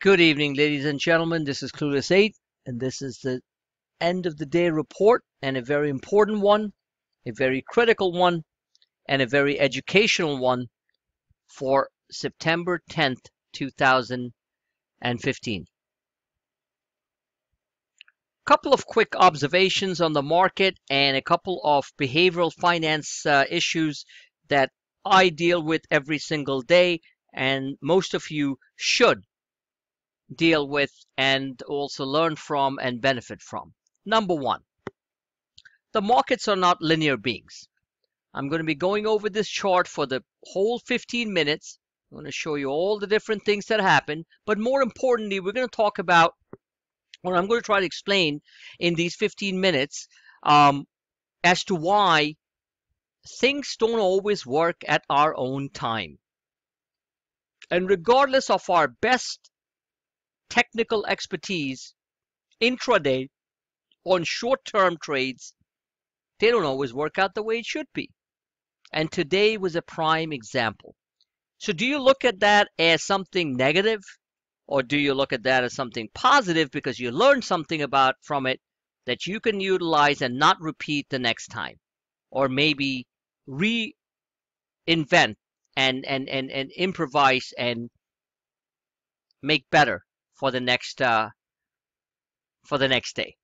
Good evening, ladies and gentlemen. This is Clueless 8, and this is the end of the day report, and a very important one, a very critical one, and a very educational one for September 10th, 2015. A Couple of quick observations on the market and a couple of behavioral finance uh, issues that I deal with every single day, and most of you should deal with and also learn from and benefit from. Number one, the markets are not linear beings. I'm going to be going over this chart for the whole 15 minutes. I'm going to show you all the different things that happen, but more importantly, we're going to talk about what I'm going to try to explain in these 15 minutes um, as to why things don't always work at our own time. And regardless of our best technical expertise intraday on short-term trades, they don't always work out the way it should be. And today was a prime example. So do you look at that as something negative or do you look at that as something positive because you learned something about from it that you can utilize and not repeat the next time or maybe reinvent and and and, and improvise and make better for the next uh, for the next day.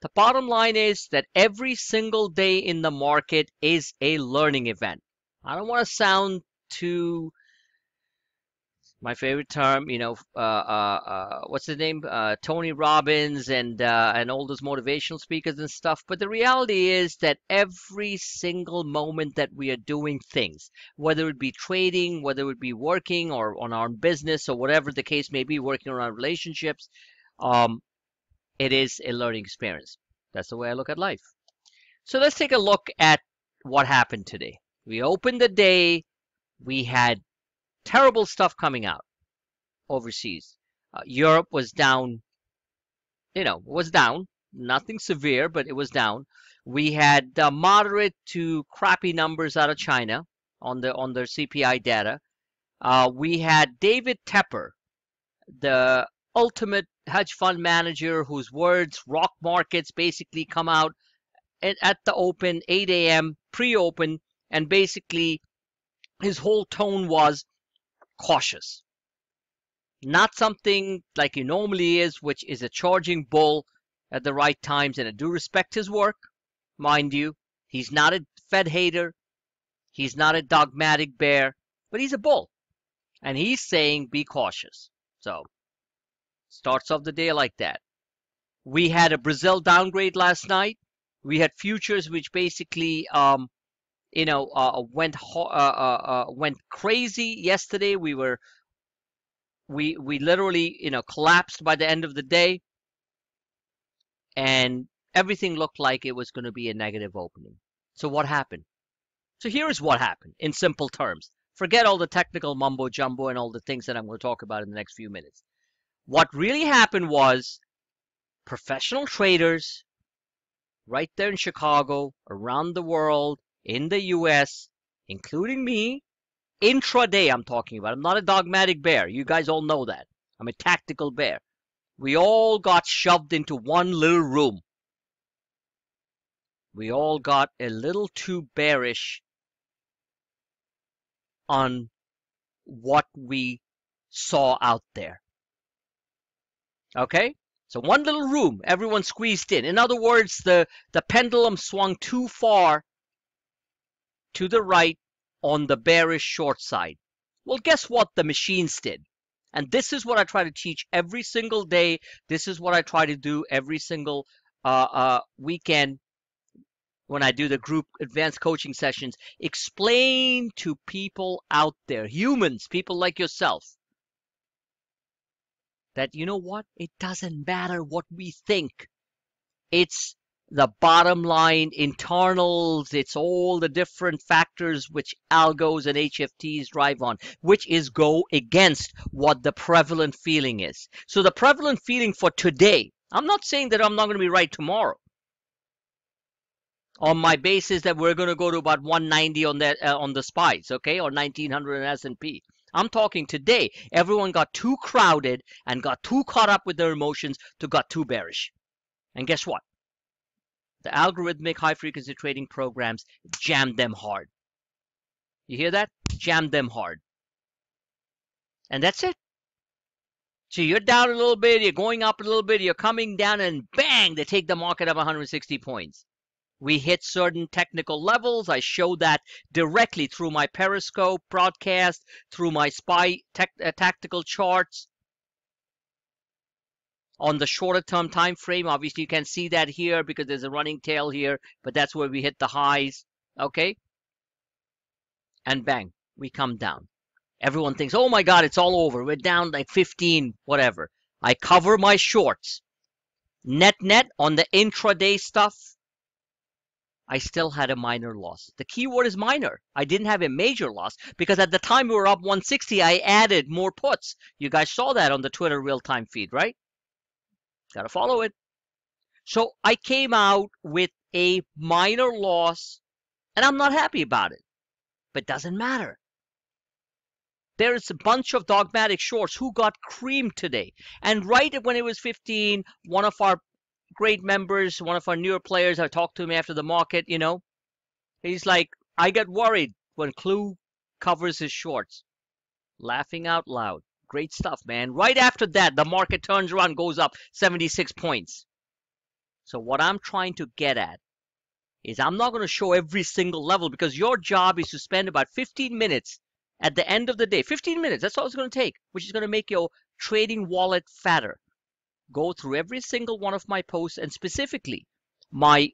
The bottom line is that every single day in the market is a learning event. I don't want to sound too my favorite term, you know, uh, uh, uh, what's the name? Uh, Tony Robbins and uh, and all those motivational speakers and stuff. But the reality is that every single moment that we are doing things, whether it be trading, whether it be working or on our business or whatever the case may be, working on our relationships, um, it is a learning experience. That's the way I look at life. So let's take a look at what happened today. We opened the day. We had terrible stuff coming out overseas. Uh, Europe was down, you know, was down. Nothing severe, but it was down. We had uh, moderate to crappy numbers out of China on the on their CPI data. Uh, we had David Tepper, the ultimate hedge fund manager whose words rock markets basically come out at, the open 8 a.m. pre-open and basically his whole tone was cautious. Not something like he normally is, which is a charging bull at the right times. And I do respect his work, mind you. He's not a Fed hater. He's not a dogmatic bear, but he's a bull. And he's saying be cautious. So starts off the day like that. We had a Brazil downgrade last night. We had futures which basically um, you know, uh, went uh, uh, uh, went crazy yesterday. We were we we literally you know collapsed by the end of the day, and everything looked like it was going to be a negative opening. So what happened? So here is what happened in simple terms. Forget all the technical mumbo jumbo and all the things that I'm going to talk about in the next few minutes. What really happened was professional traders right there in Chicago, around the world, in the US, including me, intraday I'm talking about. I'm not a dogmatic bear. You guys all know that. I'm a tactical bear. We all got shoved into one little room. We all got a little too bearish on what we saw out there. Okay? So one little room, everyone squeezed in. In other words, the, the pendulum swung too far to the right on the bearish short side. Well, guess what? The machines did. And this is what I try to teach every single day. This is what I try to do every single uh, uh, weekend when I do the group advanced coaching sessions. Explain to people out there, humans, people like yourself, that you know what? It doesn't matter what we think. It's the bottom line internals, it's all the different factors which algos and HFTs drive on, which is go against what the prevalent feeling is. So the prevalent feeling for today, I'm not saying that I'm not going to be right tomorrow. On my basis that we're going to go to about 190 on that uh, on the spies, okay, or 1900 in S&P. I'm talking today. Everyone got too crowded and got too caught up with their emotions to got too bearish. And guess what? The algorithmic high frequency trading programs jammed them hard. You hear that? Jammed them hard. And that's it. So you're down a little bit, you're going up a little bit, you're coming down, and bang, they take the market up 160 points. We hit certain technical levels. I show that directly through my Periscope broadcast, through my SPY tech, uh, tactical charts. On the shorter term time frame, obviously you can see that here because there's a running tail here, but that's where we hit the highs, okay? And bang, we come down. Everyone thinks, oh my God, it's all over. We're down like 15, whatever. I cover my shorts. Net net on the intraday stuff, I still had a minor loss. The keyword is minor. I didn't have a major loss because at the time we were up 160, I added more puts. You guys saw that on the Twitter real time feed, right? Got to follow it. So I came out with a minor loss and I'm not happy about it. But doesn't matter. There's a bunch of dogmatic shorts who got creamed today. And right when it was 15, one of our great members, one of our newer players, I talked to him after the market, you know. He's like, I get worried when Clue covers his shorts. Laughing out loud. Great stuff, man. Right after that, the market turns around, goes up 76 points. So what I'm trying to get at is I'm not going to show every single level because your job is to spend about 15 minutes at the end of the day. 15 minutes, that's all it's going to take, which is going to make your trading wallet fatter go through every single one of my posts and specifically my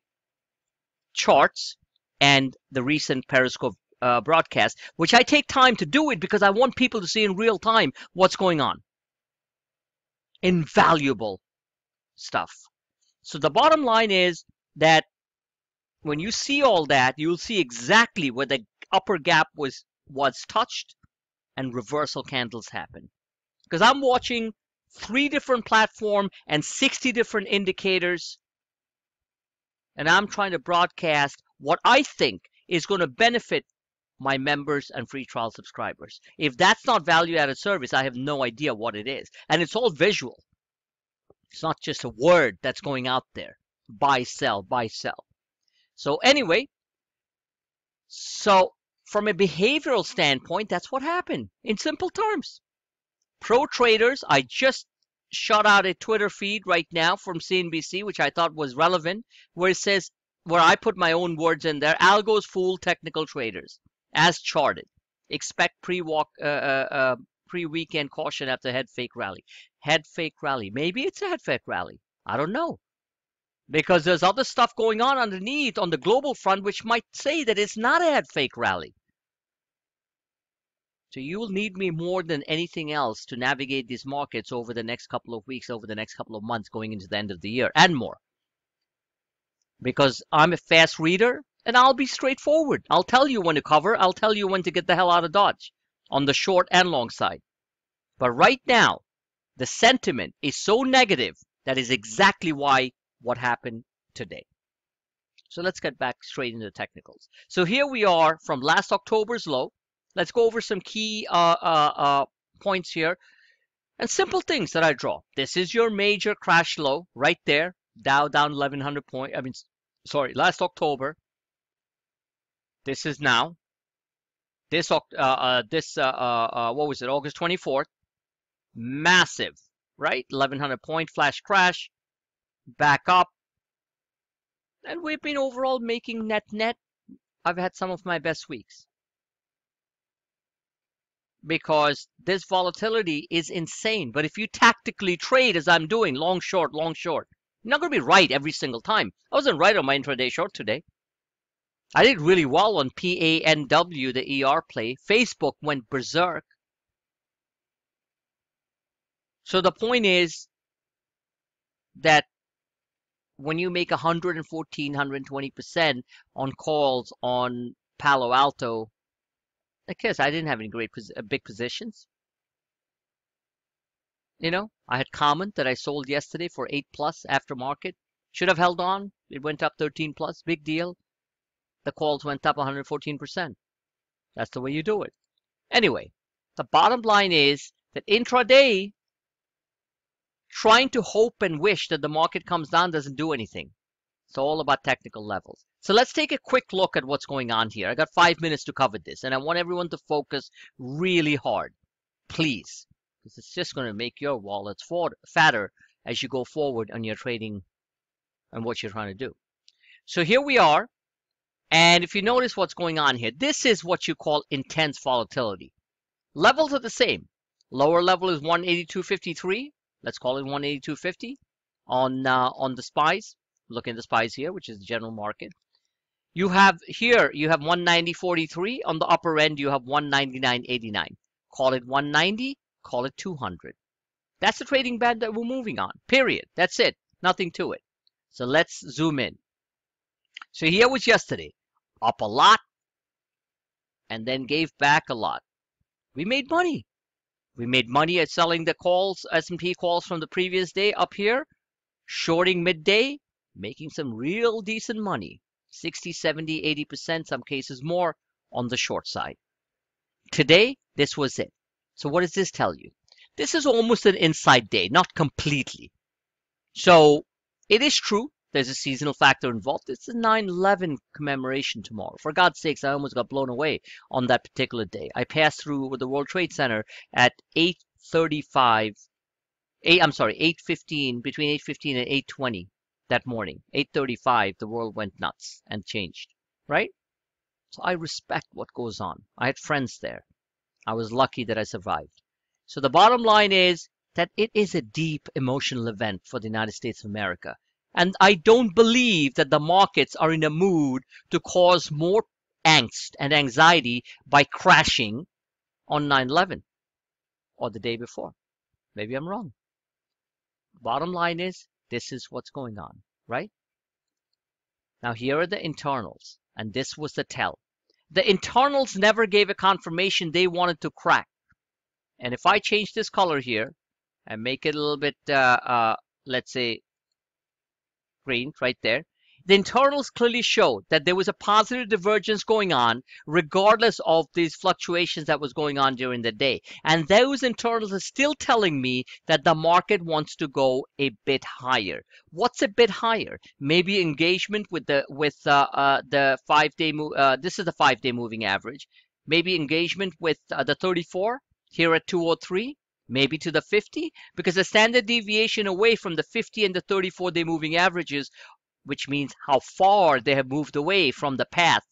charts and the recent Periscope uh, broadcast, which I take time to do it because I want people to see in real time what's going on. Invaluable stuff. So the bottom line is that when you see all that, you'll see exactly where the upper gap was was touched and reversal candles happen. Because I'm watching three different platform and 60 different indicators. And I'm trying to broadcast what I think is going to benefit my members and free trial subscribers. If that's not value added service, I have no idea what it is. And it's all visual. It's not just a word that's going out there. Buy, sell, buy, sell. So anyway, so from a behavioral standpoint, that's what happened in simple terms. Pro traders, I just shot out a Twitter feed right now from CNBC, which I thought was relevant, where it says, where I put my own words in there, algos fool technical traders, as charted. Expect pre-walk, uh, uh, uh, pre-weekend caution after head fake rally. Head fake rally. Maybe it's a head fake rally. I don't know. Because there's other stuff going on underneath on the global front which might say that it's not a head fake rally. So you will need me more than anything else to navigate these markets over the next couple of weeks, over the next couple of months, going into the end of the year and more. Because I'm a fast reader and I'll be straightforward. I'll tell you when to cover. I'll tell you when to get the hell out of Dodge on the short and long side. But right now, the sentiment is so negative that is exactly why what happened today. So let's get back straight into the technicals. So here we are from last October's low. Let's go over some key uh, uh, uh, points here and simple things that I draw. This is your major crash low right there. Dow down 1100 point. I mean, sorry, last October. This is now. This uh, uh, this uh, uh, uh, what was it? August 24th. Massive, right? 1100 point flash crash. Back up. And we've been overall making net net. I've had some of my best weeks because this volatility is insane. But if you tactically trade as I'm doing, long short, long short, you're not going to be right every single time. I wasn't right on my intraday short today. I did really well on PANW, the ER play. Facebook went berserk. So the point is that when you make 114, 120% on calls on Palo Alto I guess I didn't have any great big positions. You know, I had comment that I sold yesterday for 8 plus after market. Should have held on. It went up 13 plus. Big deal. The calls went up 114%. That's the way you do it. Anyway, The bottom line is that intraday, trying to hope and wish that the market comes down doesn't do anything. It's all about technical levels. So let's take a quick look at what's going on here. I got five minutes to cover this, and I want everyone to focus really hard, please, because it's just going to make your wallets fatter as you go forward on your trading and what you're trying to do. So here we are. And if you notice what's going on here, this is what you call intense volatility. Levels are the same. Lower level is 182.53. Let's call it 182.50 on uh, on the spies. Look at the spies here, which is the general market. You have here, you have 190.43. On the upper end, you have 199.89. Call it 190, call it 200. That's the trading band that we're moving on, period. That's it. Nothing to it. So let's zoom in. So here was yesterday. Up a lot and then gave back a lot. We made money. We made money at selling the calls, S&P calls from the previous day up here, shorting midday, making some real decent money. 60, 70, 80%, some cases more on the short side. Today, this was it. So what does this tell you? This is almost an inside day, not completely. So it is true there's a seasonal factor involved. It's the 9/11 commemoration tomorrow. For God's sakes, I almost got blown away on that particular day. I passed through the World Trade Center at 8:35. 8, I'm sorry, 8:15 between 8:15 and 8:20 that morning. 8:35, the world went nuts and changed. Right? So I respect what goes on. I had friends there. I was lucky that I survived. So the bottom line is that it is a deep emotional event for the United States of America. And I don't believe that the markets are in a mood to cause more angst and anxiety by crashing on 9/11 or the day before. Maybe I'm wrong. Bottom line is this is what's going on, right? Now here are the internals, and this was the tell. The internals never gave a confirmation they wanted to crack. And if I change this color here and make it a little bit, uh, uh, let's say, right there, the internals clearly showed that there was a positive divergence going on regardless of these fluctuations that was going on during the day. And those internals are still telling me that the market wants to go a bit higher. What's a bit higher? Maybe engagement with the with uh, uh, the five day. Uh, this is the five day moving average. Maybe engagement with uh, the 34 here at 203 maybe to the 50 because the standard deviation away from the 50 and the 34 day moving averages which means how far they have moved away from the path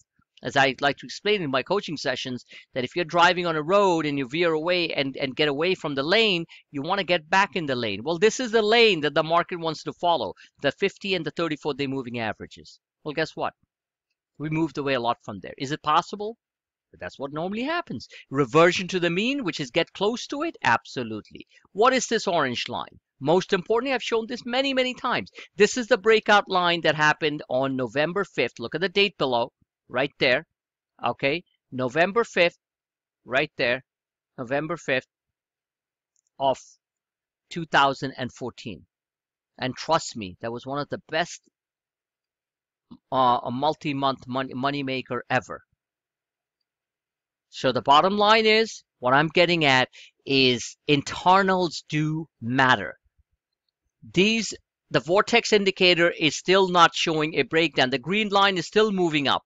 as I like to explain in my coaching sessions, that if you're driving on a road and you veer away and, and get away from the lane, you want to get back in the lane. Well, this is the lane that the market wants to follow, the 50 and the 34 day moving averages. Well, guess what? We moved away a lot from there. Is it possible? But that's what normally happens. Reversion to the mean, which is get close to it? Absolutely. What is this orange line? Most importantly, I've shown this many, many times. This is the breakout line that happened on November 5th. Look at the date below, right there. Okay, November 5th, right there, November 5th of 2014. And trust me, that was one of the best uh, multi-month money, money maker ever. So the bottom line is, what I'm getting at is internals do matter. These, the vortex indicator is still not showing a breakdown. The green line is still moving up.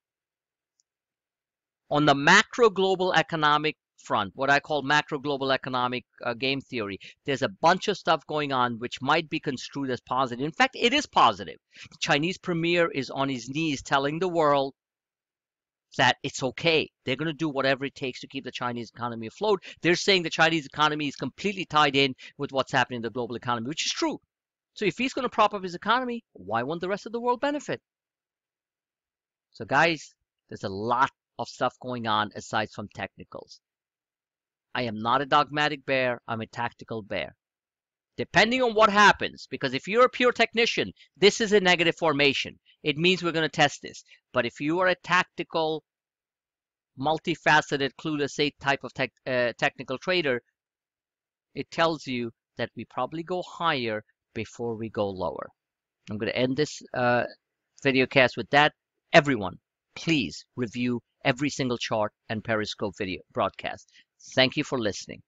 On the macro global economic front, what I call macro global economic uh, game theory, there's a bunch of stuff going on which might be construed as positive. In fact, it is positive. The Chinese premier is on his knees telling the world that it's okay. They're going to do whatever it takes to keep the Chinese economy afloat. They're saying the Chinese economy is completely tied in with what's happening in the global economy, which is true. So if he's going to prop up his economy, why won't the rest of the world benefit? So guys, there's a lot of stuff going on aside from technicals. I am not a dogmatic bear. I'm a tactical bear. Depending on what happens, because if you're a pure technician, this is a negative formation it means we're going to test this. But if you are a tactical, multifaceted, clueless type of tech, uh, technical trader, it tells you that we probably go higher before we go lower. I'm going to end this uh, video cast with that. Everyone, please review every single chart and Periscope video broadcast. Thank you for listening.